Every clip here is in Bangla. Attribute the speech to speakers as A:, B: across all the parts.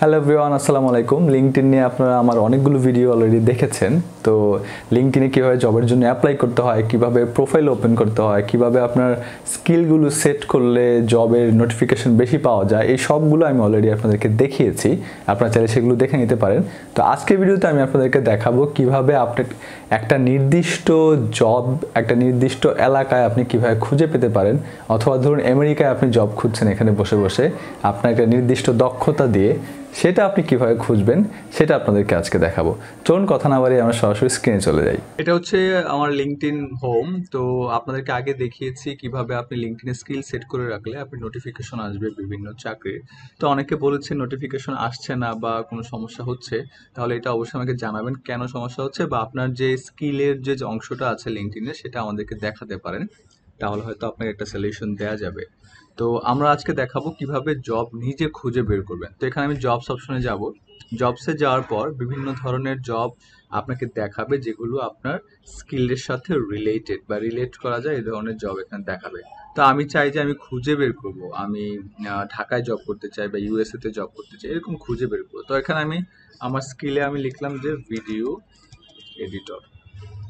A: হ্যালো এভরিওয়ান আসসালামু আলাইকুম। লিঙ্কটিন নিয়ে আপনারা আমার অনেকগুলো ভিডিও অলরেডি দেখেছেন। তো লিঙ্কটিনে কীভাবে জবের জন্য অ্যাপ্লাই করতে হয়, কীভাবে প্রোফাইল ওপেন করতে হয়, কীভাবে আপনার স্কিলগুলো সেট করলে জবের নোটিফিকেশন বেশি পাওয়া যায়, এই সবগুলো আমি অলরেডি আপনাদেরকে দেখিয়েছি। আপনারা চাইলে সেগুলো দেখে নিতে পারেন। তো আজকের ভিডিওতে আমি আপনাদেরকে দেখাবো কীভাবে আপনি একটা নির্দিষ্ট জব একটা নির্দিষ্ট এলাকায় আপনি কীভাবে খুঁজে পেতে পারেন, অথবা ধরুন আমেরিকায় আপনি জব খুঁজছেন এখানে বসে বসে। আপনার একটা নির্দিষ্ট দক্ষতা দিয়ে সেটা আপনি কীভাবে খুঁজবেন, সেটা আপনাদেরকে আজকে দেখাবো। চলুন কথা না বাড়িয়ে আমরা সরাসরি স্ক্রিনে চলে যাই।
B: এটা হচ্ছে আমার লিঙ্কডইন হোম তো আপনাদেরকে আগে দেখিয়েছি কীভাবে আপনি লিঙ্কডইনে স্কিল সেট করে রাখলে আপনি নোটিফিকেশন আসবে বিভিন্ন চাকরির। তো অনেকে বলেছে নোটিফিকেশন আসছে না বা কোনো সমস্যা হচ্ছে, তাহলে এটা অবশ্যই আমাকে জানাবেন কেন সমস্যা হচ্ছে বা আপনার যে স্কিলের যে অংশটা আছে লিঙ্কডইনে সেটা আমাদেরকে দেখাতে পারেন। তাহলে হয়তো আপনাকে একটা সলিউশন দেওয়া যাবে। তো আমরা আজকে দেখাবো কীভাবে জব নিজে খুঁজে বের করবেন। তো এখানে আমি জবস অপশনে যাব। জবসে যাওয়ার পর বিভিন্ন ধরনের জব আপনাকে দেখাবে, যেগুলো আপনার স্কিলের সাথে রিলেটেড বা রিলেট করা যায়, এই ধরনের জব এখানে দেখাবে। তো আমি চাই যে আমি খুঁজে বের করব। আমি ঢাকায় জব করতে চাই বা ইউএসএ তে জব করতে চাই, এরকম খুঁজে বের করব। তো এখানে আমি, আমার স্কিলে আমি লিখলাম যে ভিডিও এডিটর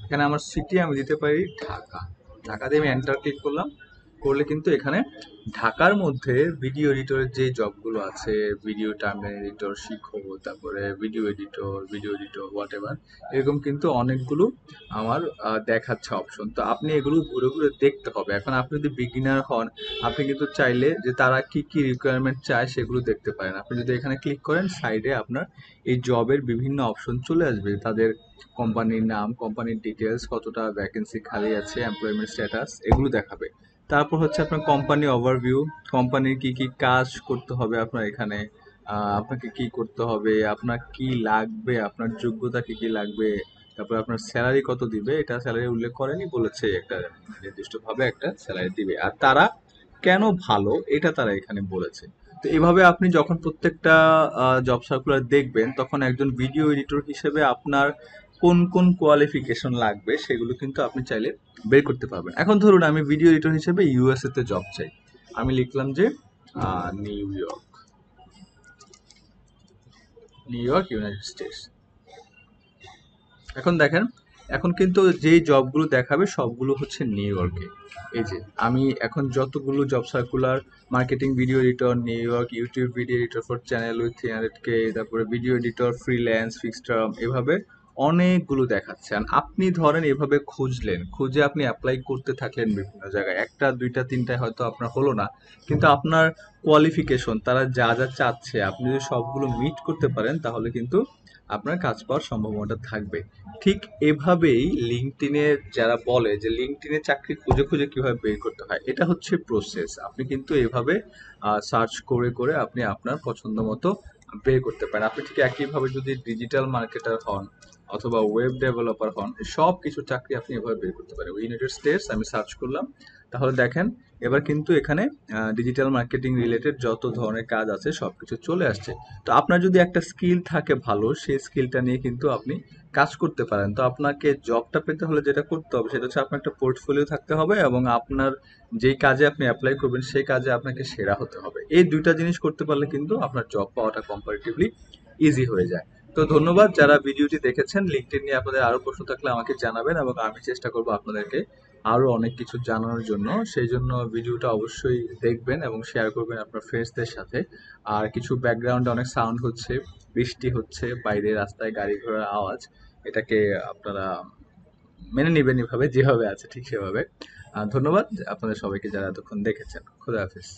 B: এখানে আমার সিটি আমি দিতে পারি ঢাকা। ঢাকাতে আমি এন্টার ক্লিক করলাম। করলে কিন্তু এখানে ঢাকার মধ্যে ভিডিও এডিটরের যে জবগুলো আছে ভিডিও টার্মিনাল এডিটর শিখো তারপরে video editor video editor whatever এরকম কিন্তু অনেকগুলো আমার দেখাচ্ছে অপশন তো আপনি এগুলো ঘুরে ঘুরে দেখতে হবে। এখন আপনি যদি বিগিনার হন, আপনি কিন্তু চাইলে যে তারা কি কি রিকোয়ারমেন্ট চায় সেগুলো দেখতে পারেন। আপনি যদি এখানে ক্লিক করেন সাইডে আপনার এই জবের বিভিন্ন অপশন চলে আসবে। তাদের কোম্পানির নাম কোম্পানির ডিটেলস কতটা ভ্যাকেন্সি খালি আছে এমপ্লয়মেন্ট স্ট্যাটাস এগুলো দেখাবে। তারপর হচ্ছে আপনার কোম্পানি ওভারভিউ কোম্পানির কি কি কাজ করতে হবে আপনার এখানে আপনাকে কি করতে হবে, আপনার কি লাগবে, আপনার যোগ্যতা কি কি লাগবে, তারপর আপনার স্যালারি কত দিবে, এটা স্যালারি উল্লেখ করেনি, বলেছে একটা নির্দিষ্টভাবে একটা স্যালারি দিবে। আর তারা কেন ভালো, এটা তারা এখানে বলেছে। তো এভাবে আপনি যখন প্রত্যেকটা জব সার্কুলার দেখবেন, তখন একজন ভিডিও এডিটর হিসেবে আপনার কোন কোন কোয়ালিফিকেশন লাগবে সেগুলো কিন্তু আপনি চাইলে বের করতে পারবেন। এখন ধরুন আমি ভিডিও এডিটর হিসেবে ইউএসএ তে জব চাই। আমি লিখলাম যে New York New York United States এখন দেখেন, এখন কিন্তু যেই জবগুলো দেখাবে সবগুলো হচ্ছে নিউ ইয়র্কে এই যে, আমি এখন যতগুলো job circular marketing video editor New York YouTube video editor for channel with three hundred K তারপরে video editor freelance fixed term এভাবে অনেকগুলো দেখাচ্ছে। আর আপনি ধরেন এভাবে খুঁজলেন, খুঁজে আপনি অ্যাপ্লাই করতে থাকলেন বিভিন্ন জায়গায়। একটা, দুইটা, তিনটায় হয়তো আপনার হলো না, কিন্তু আপনার কোয়ালিফিকেশন তারা যা যা চাচ্ছে, আপনি যদি সবগুলো মিট করতে পারেন, তাহলে কিন্তু আপনার কাজ পাওয়ার সম্ভাবনাটা থাকবে। ঠিক এভাবেই লিঙ্কটিনে যারা বলে যে লিঙ্কটিনে চাকরি খুঁজে খুঁজে কীভাবে বের করতে হয়, এটা হচ্ছে প্রসেস আপনি কিন্তু এভাবে সার্চ করে করে আপনি আপনার পছন্দ মতো বের করতে পারেন। আপনি ঠিক একইভাবে যদি ডিজিটাল মার্কেটার হন অথবা ওয়েব ডেভেলপার হন সব কিছু চাকরি আপনি এভাবে বের করতে পারেন। ইউনাইটেড স্টেটস আমি সার্চ করলাম, তাহলে দেখেন এবার কিন্তু এখানে ডিজিটাল মার্কেটিং রিলেটেড যত ধরনের কাজ আছে সব কিছু চলে আসছে। তো আপনার যদি একটা স্কিল থাকে ভালো, সেই স্কিলটা নিয়ে কিন্তু আপনি কাজ করতে পারেন। তো আপনাকে জবটা পেতে হলে যেটা করতে হবে, সেটা হচ্ছে আপনার একটা পোর্টফোলিও থাকতে হবে এবং আপনার যেই কাজে আপনি অ্যাপ্লাই করবেন, সেই কাজে আপনাকে সেরা হতে হবে। এই দুইটা জিনিস করতে পারলে কিন্তু আপনার জব পাওয়াটা কম্পারেটিভলি ইজি হয়ে যায়। তো ধন্যবাদ যারা ভিডিওটি দেখেছেন। লিঙ্কডইন নিয়ে আপনাদের আরও প্রশ্ন থাকলে আমাকে জানাবেন এবং আমি চেষ্টা করব আপনাদেরকে আরও অনেক কিছু জানানোর জন্য। সেই জন্য ভিডিওটা অবশ্যই দেখবেন এবং শেয়ার করবেন আপনার ফ্রেন্ডসদের সাথে। আর কিছু ব্যাকগ্রাউন্ডে অনেক সাউন্ড হচ্ছে, বৃষ্টি হচ্ছে, বাইরে রাস্তায় গাড়ি ঘোড়ার আওয়াজ, এটাকে আপনারা মেনে নেবেন এভাবে, যেভাবে আছে ঠিক সেভাবে। ধন্যবাদ। আপনাদের সবাইকে যারা এতক্ষণ দেখেছেন, খুদা হাফিজ।